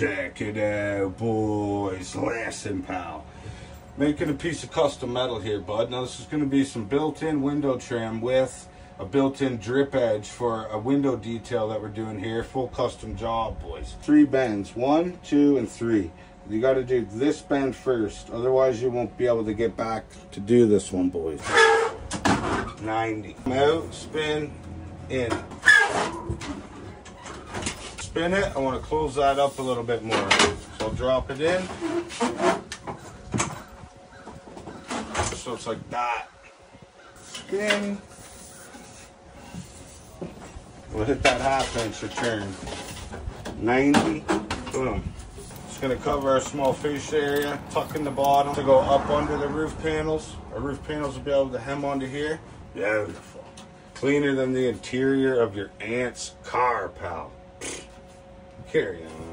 Check it out, boys. Listen, pal. Making a piece of custom metal here, bud. Now, this is going to be some built-in window trim with a built-in drip edge for a window detail that we're doing here. Full custom job, boys. Three bends. One, two, and three. You got to do this bend first. Otherwise, you won't be able to get back to do this one, boys. 90. Out, spin, in. Spin it. I want to close that up a little bit more. So I'll drop it in. So it's like that. Spin. We'll hit that half inch return. 90. Boom. It's gonna cover our small fascia area, tuck in the bottom to go up under the roof panels. Our roof panels will be able to hem onto here. Beautiful. Cleaner than the interior of your aunt's car, pal. Carry on.